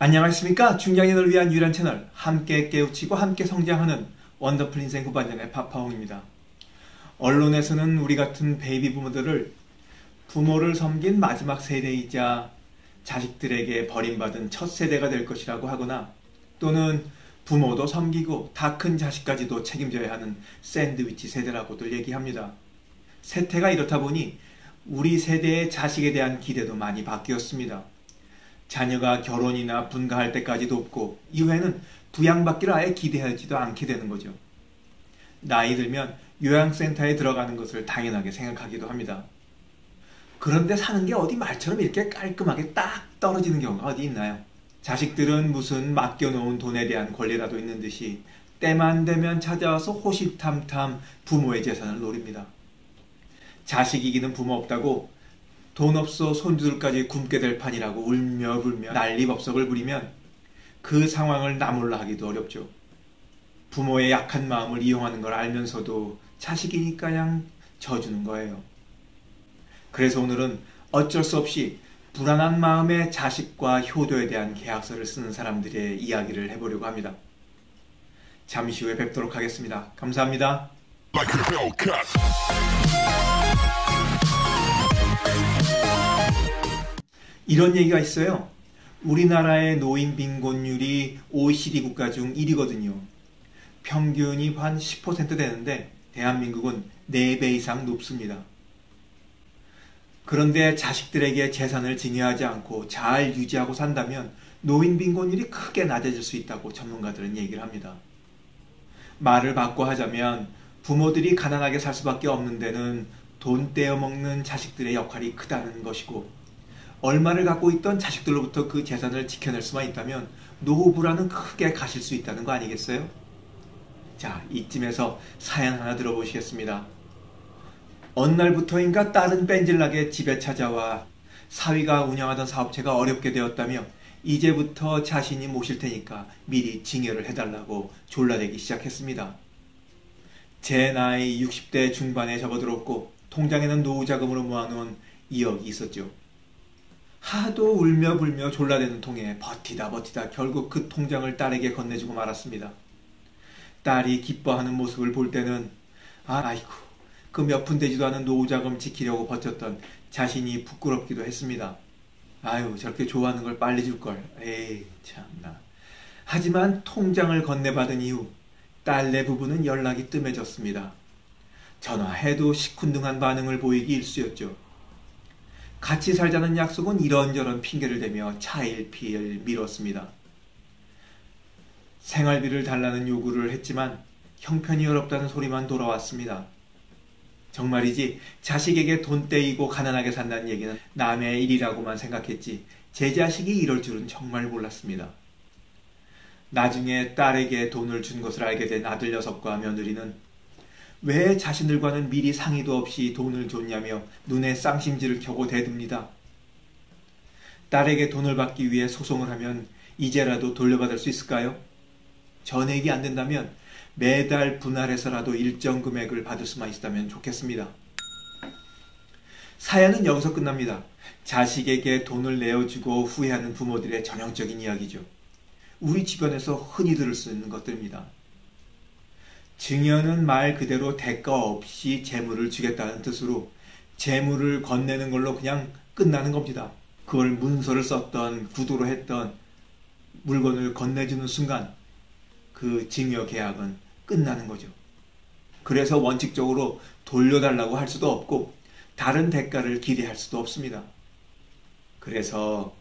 안녕하십니까 중장년을 위한 유일한 채널 함께 깨우치고 함께 성장하는 원더풀 인생 후반전의 파파홍입니다. 언론에서는 우리 같은 베이비 부모들을 부모를 섬긴 마지막 세대이자 자식들에게 버림받은 첫 세대가 될 것이라고 하거나 또는 부모도 섬기고 다 큰 자식까지도 책임져야 하는 샌드위치 세대라고들 얘기합니다. 세태가 이렇다 보니 우리 세대의 자식에 대한 기대도 많이 바뀌었습니다. 자녀가 결혼이나 분가할 때까지도 없고 이후에는 부양받기를 아예 기대하지도 않게 되는 거죠. 나이 들면 요양센터에 들어가는 것을 당연하게 생각하기도 합니다. 그런데 사는 게 어디 말처럼 이렇게 깔끔하게 딱 떨어지는 경우가 어디 있나요? 자식들은 무슨 맡겨놓은 돈에 대한 권리라도 있는 듯이 때만 되면 찾아와서 호시탐탐 부모의 재산을 노립니다. 자식 이기는 부모 없다고 돈 없어 손주들까지 굶게 될 판이라고 울며 불며 난리법석을 부리면 그 상황을 나몰라 하기도 어렵죠. 부모의 약한 마음을 이용하는 걸 알면서도 자식이니까 그냥 져주는 거예요. 그래서 오늘은 어쩔 수 없이 불안한 마음의 자식과 효도에 대한 계약서를 쓰는 사람들의 이야기를 해보려고 합니다. 잠시 후에 뵙도록 하겠습니다. 감사합니다. 이런 얘기가 있어요. 우리나라의 노인 빈곤율이 OECD 국가 중 1위거든요. 평균이 한 10% 되는데 대한민국은 4배 이상 높습니다. 그런데 자식들에게 재산을 증여하지 않고 잘 유지하고 산다면 노인 빈곤율이 크게 낮아질 수 있다고 전문가들은 얘기를 합니다. 말을 바꿔 하자면 부모들이 가난하게 살 수밖에 없는 데는 돈 떼어먹는 자식들의 역할이 크다는 것이고 얼마를 갖고 있던 자식들로부터 그 재산을 지켜낼 수만 있다면 노후 불안은 크게 가실 수 있다는 거 아니겠어요? 자, 이쯤에서 사연 하나 들어보시겠습니다. 어느 날부터인가 딸은 뺀질나게 집에 찾아와 사위가 운영하던 사업체가 어렵게 되었다며 이제부터 자신이 모실 테니까 미리 징여를 해달라고 졸라대기 시작했습니다. 제 나이 60대 중반에 접어들었고 통장에는 노후 자금으로 모아놓은 2억이 있었죠. 하도 울며 불며 졸라대는 통에 버티다 버티다 결국 그 통장을 딸에게 건네주고 말았습니다. 딸이 기뻐하는 모습을 볼 때는 아, 아이고 그 몇 푼 되지도 않은 노후자금 지키려고 버텼던 자신이 부끄럽기도 했습니다. 아유 저렇게 좋아하는 걸 빨리 줄걸. 에이 참나. 하지만 통장을 건네받은 이후 딸네 부부는 연락이 뜸해졌습니다. 전화해도 시큰둥한 반응을 보이기 일쑤였죠. 같이 살자는 약속은 이런저런 핑계를 대며 차일피일 미뤘습니다. 생활비를 달라는 요구를 했지만 형편이 어렵다는 소리만 돌아왔습니다. 정말이지 자식에게 돈 떼이고 가난하게 산다는 얘기는 남의 일이라고만 생각했지 제 자식이 이럴 줄은 정말 몰랐습니다. 나중에 딸에게 돈을 준 것을 알게 된 아들 녀석과 며느리는 왜 자신들과는 미리 상의도 없이 돈을 줬냐며 눈에 쌍심지를 켜고 대듭니다. 딸에게 돈을 받기 위해 소송을 하면 이제라도 돌려받을 수 있을까요? 전액이 안 된다면 매달 분할해서라도 일정 금액을 받을 수만 있다면 좋겠습니다. 사연은 여기서 끝납니다. 자식에게 돈을 내어주고 후회하는 부모들의 전형적인 이야기죠. 우리 주변에서 흔히 들을 수 있는 것들입니다. 증여는 말 그대로 대가 없이 재물을 주겠다는 뜻으로 재물을 건네는 걸로 그냥 끝나는 겁니다. 그걸 문서를 썼던 구도로 했던 물건을 건네주는 순간 그 증여 계약은 끝나는 거죠. 그래서 원칙적으로 돌려달라고 할 수도 없고 다른 대가를 기대할 수도 없습니다. 그래서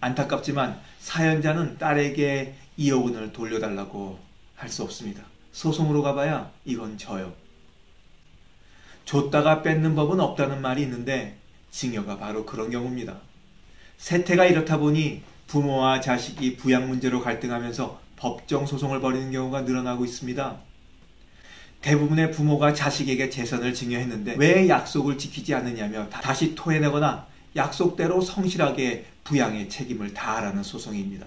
안타깝지만 사연자는 딸에게 2억 원을 돌려달라고 할 수 없습니다. 소송으로 가봐야 이건 져요. 줬다가 뺏는 법은 없다는 말이 있는데 징여가 바로 그런 경우입니다. 세태가 이렇다 보니 부모와 자식이 부양 문제로 갈등하면서 법정 소송을 벌이는 경우가 늘어나고 있습니다. 대부분의 부모가 자식에게 재산을 증여했는데 왜 약속을 지키지 않느냐며 다시 토해내거나 약속대로 성실하게 부양의 책임을 다하라는 소송입니다.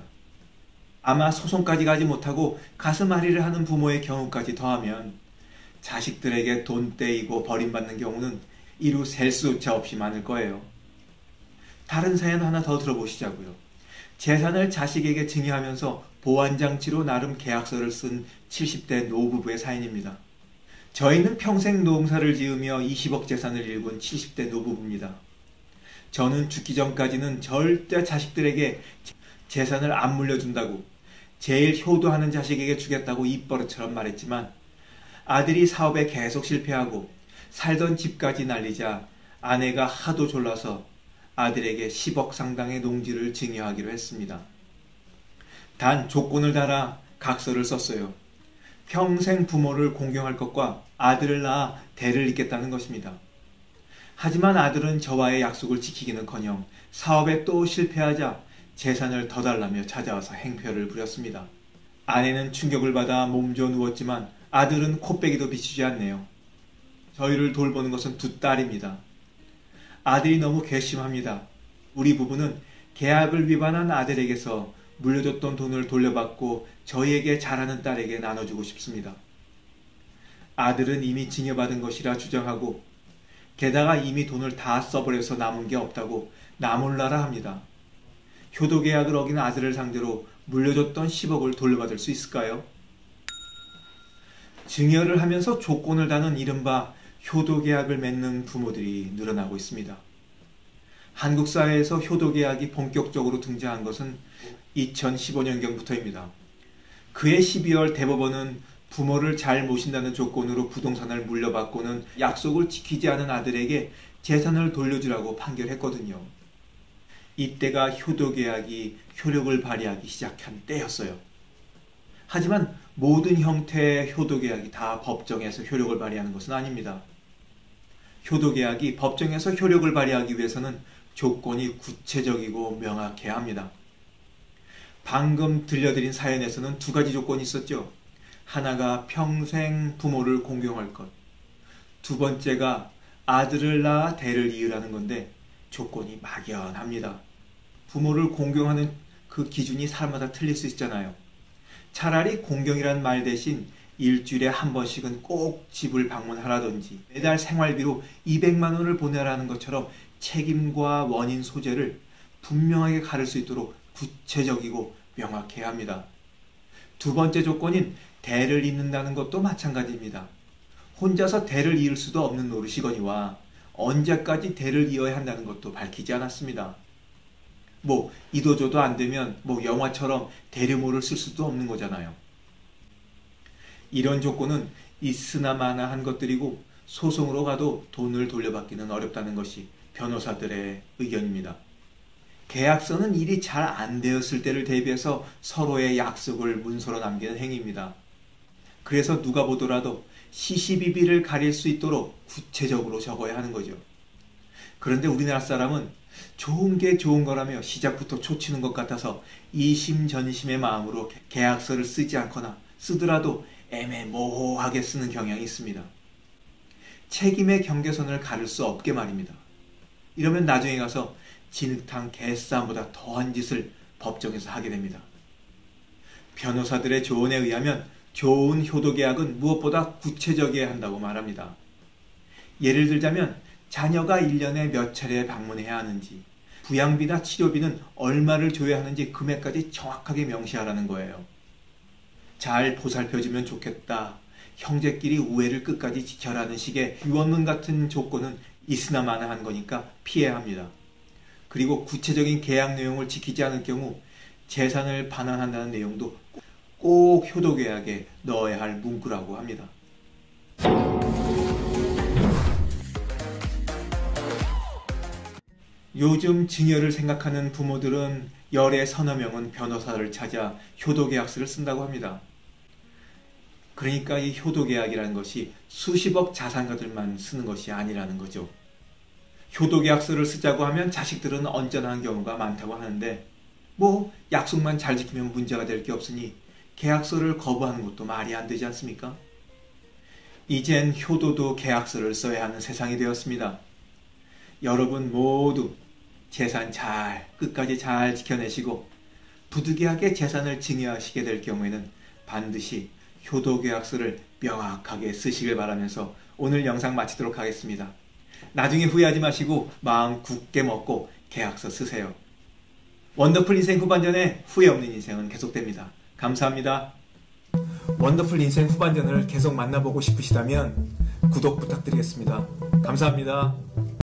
아마 소송까지 가지 못하고 가슴앓이를 하는 부모의 경우까지 더하면 자식들에게 돈 떼이고 버림받는 경우는 이루 셀 수조차 없이 많을 거예요. 다른 사연 하나 더 들어보시자고요. 재산을 자식에게 증여하면서 보완장치로 나름 계약서를 쓴 70대 노부부의 사연입니다. 저희는 평생 농사를 지으며 20억 재산을 일군 70대 노부부입니다. 저는 죽기 전까지는 절대 자식들에게 재산을 안 물려준다고 제일 효도하는 자식에게 주겠다고 입버릇처럼 말했지만 아들이 사업에 계속 실패하고 살던 집까지 날리자 아내가 하도 졸라서 아들에게 10억 상당의 농지를 증여하기로 했습니다. 단 조건을 달아 각서를 썼어요. 평생 부모를 공경할 것과 아들을 낳아 대를 잇겠다는 것입니다. 하지만 아들은 저와의 약속을 지키기는커녕 사업에 또 실패하자 재산을 더 달라며 찾아와서 행패를 부렸습니다. 아내는 충격을 받아 몸져 누웠지만 아들은 코빼기도 비치지 않네요. 저희를 돌보는 것은 두 딸입니다. 아들이 너무 괘씸합니다. 우리 부부는 계약을 위반한 아들에게서 물려줬던 돈을 돌려받고 저희에게 잘하는 딸에게 나눠주고 싶습니다. 아들은 이미 증여받은 것이라 주장하고 게다가 이미 돈을 다 써버려서 남은 게 없다고 나몰라라 합니다. 효도 계약을 어긴 아들을 상대로 물려줬던 10억을 돌려받을 수 있을까요? 증여를 하면서 조건을 다는 이른바 효도 계약을 맺는 부모들이 늘어나고 있습니다. 한국 사회에서 효도 계약이 본격적으로 등장한 것은 2015년경부터입니다. 그해 12월 대법원은 부모를 잘 모신다는 조건으로 부동산을 물려받고는 약속을 지키지 않은 아들에게 재산을 돌려주라고 판결했거든요. 이때가 효도계약이 효력을 발휘하기 시작한 때였어요. 하지만 모든 형태의 효도계약이 다 법정에서 효력을 발휘하는 것은 아닙니다. 효도계약이 법정에서 효력을 발휘하기 위해서는 조건이 구체적이고 명확해야 합니다. 방금 들려드린 사연에서는 두 가지 조건이 있었죠. 하나가 평생 부모를 공경할 것. 두 번째가 아들을 낳아 대를 이으라는 건데 조건이 막연합니다. 부모를 공경하는 그 기준이 사람마다 틀릴 수 있잖아요. 차라리 공경이란 말 대신 일주일에 한 번씩은 꼭 집을 방문하라든지 매달 생활비로 200만 원을 보내라는 것처럼 책임과 원인 소재를 분명하게 가를 수 있도록 구체적이고 명확해야 합니다. 두 번째 조건인 대를 잇는다는 것도 마찬가지입니다. 혼자서 대를 이을 수도 없는 노릇이거니와 언제까지 대를 이어야 한다는 것도 밝히지 않았습니다. 뭐 이도저도 안 되면 뭐 영화처럼 대르모를 쓸 수도 없는 거잖아요. 이런 조건은 있으나 마나 한 것들이고 소송으로 가도 돈을 돌려받기는 어렵다는 것이 변호사들의 의견입니다. 계약서는 일이 잘 안 되었을 때를 대비해서 서로의 약속을 문서로 남기는 행위입니다. 그래서 누가 보더라도 시시비비를 가릴 수 있도록 구체적으로 적어야 하는 거죠. 그런데 우리나라 사람은 좋은 게 좋은 거라며 시작부터 초치는 것 같아서 이심전심의 마음으로 계약서를 쓰지 않거나 쓰더라도 애매모호하게 쓰는 경향이 있습니다. 책임의 경계선을 가를 수 없게 말입니다. 이러면 나중에 가서 진흙탕 개싸움보다 더한 짓을 법정에서 하게 됩니다. 변호사들의 조언에 의하면 좋은 효도계약은 무엇보다 구체적이어야 한다고 말합니다. 예를 들자면 자녀가 1년에 몇 차례 방문해야 하는지, 부양비나 치료비는 얼마를 줘야 하는지 금액까지 정확하게 명시하라는 거예요. 잘 보살펴주면 좋겠다. 형제끼리 우애를 끝까지 지켜라는 식의 유언문 같은 조건은 있으나 마나한 거니까 피해야 합니다. 그리고 구체적인 계약 내용을 지키지 않을 경우 재산을 반환한다는 내용도 꼭 효도계약에 넣어야 할 문구라고 합니다. 요즘 증여를 생각하는 부모들은 열의 서너 명은 변호사를 찾아 효도계약서를 쓴다고 합니다. 그러니까 이 효도계약이라는 것이 수십억 자산가들만 쓰는 것이 아니라는 거죠. 효도계약서를 쓰자고 하면 자식들은 언짢아하는 경우가 많다고 하는데 뭐 약속만 잘 지키면 문제가 될 게 없으니 계약서를 거부하는 것도 말이 안 되지 않습니까? 이젠 효도도 계약서를 써야 하는 세상이 되었습니다. 여러분 모두 재산 잘 끝까지 잘 지켜내시고 부득이하게 재산을 증여하시게 될 경우에는 반드시 효도 계약서를 명확하게 쓰시길 바라면서 오늘 영상 마치도록 하겠습니다. 나중에 후회하지 마시고 마음 굳게 먹고 계약서 쓰세요. 원더풀 인생 후반전에 후회 없는 인생은 계속됩니다. 감사합니다. 원더풀 인생 후반전을 계속 만나보고 싶으시다면 구독 부탁드리겠습니다. 감사합니다.